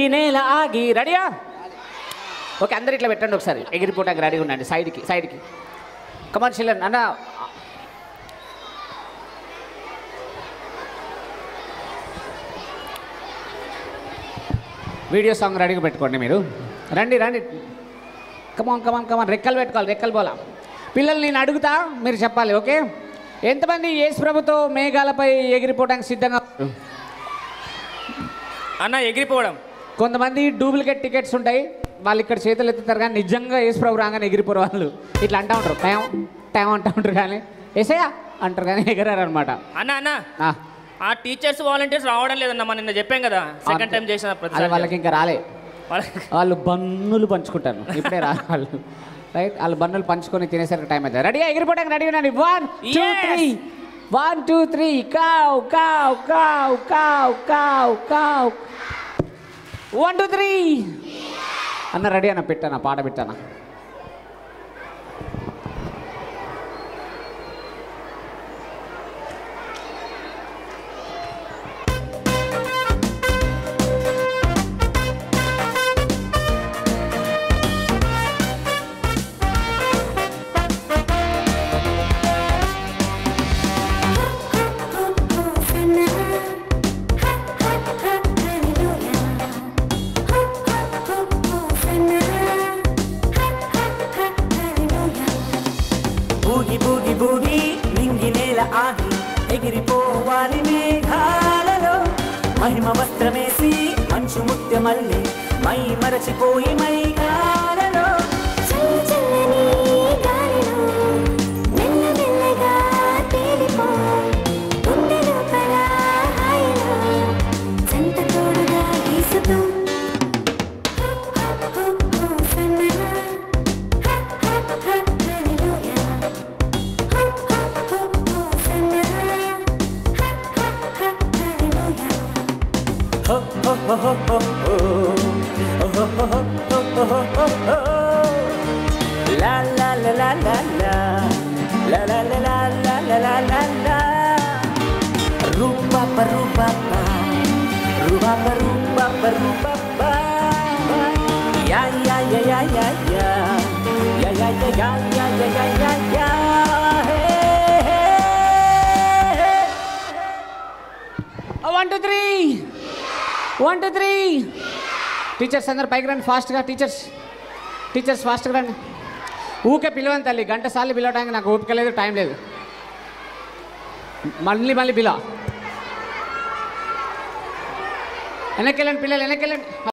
ఈ నేల ఆగి రెడీయా ఓకే అందరు ఇట్లా పెట్టండి ఒకసారి. ఎగిరిపోవడానికి రెడీగా ఉండండి సైడ్కి సైడ్కి కమాన్ చిల్లన్ అన్న. వీడియో సాంగ్ రెడీగా పెట్టుకోండి మీరు. రండి రండి. కమాన్ కమాన్ కమాన్ రెక్కలు పెట్టుకోవాలి రెక్కలు పోలా. పిల్లలు నేను అడుగుతా మీరు చెప్పాలి ఓకే? ఎంతమంది యేసు ప్రభుతో మేఘాలపై ఎగిరిపోవడానికి సిద్ధంగా అన్న ఎగిరిపోవడం. కొంతమంది డూప్లికేట్ టికెట్స్ ఉంటాయి. వాళ్ళు ఇక్కడ చేతులు ఎత్తుతారు కానీ నిజంగా ప్రభు రాగానే ఎగిరిపోరు వాళ్ళు. ఇట్లా అంటూ ఉంటారు. టైం టైం అంటూ ఉంటారు కానీ ఎసయా అంటారు కానీ ఎగరారు అనమాట అన్న అన్న. ఆ. టీచర్స్ వాలంటీర్స్ రావడం లేదన్న మనం నిన్న చెప్పాం కదా. సెకండ్ టైం చేసిన వాళ్ళకి ఇంకా రాలే. వాళ్ళు బన్నులు పంచుకుంటారు. ఇప్పుడే రా వాళ్ళు. రైట్ వాళ్ళు బన్నులు పంచుకొని తినేసరికి టైం అవుతుంది రెడీ ఎగిరిపోవడానికి రెడీ ఉన్నాను one two! Three one two three కావ్ కావ్ కావ్ కావ్ కావ్ కావ్ వన్ టూ త్రీ అన్న రెడీ అన్న పెట్టానా పాట పెట్టానా బూగి బూగి బూగి నింగి నేల ఆగి ఎగిరిపోవాలి మేఘాలలో. మహిమ వస్త్రమేసి మంచు ముత్యమల్లి మై మరచిపోయి మై La la la la la la La la la la la la la la la Rupa pa rupa pa Rupa pa rupa pa rupa pa Ya ya ya ya ya ya Ya ya ya ya ya ya ya one two three teachers అందరు పైకి రండి ఫాస్ట్గా teachers teachers ఫాస్ట్గా రండి. ఊకే పిలవని తల్లి గంట సార్లు పిలవడానికి నాకు ఓపిక లేదు టైం లేదు. మళ్ళీ మళ్ళీ పిలవ. వెనక్కి వెళ్ళండి పిల్లలు వెనక్కి వెళ్ళండి.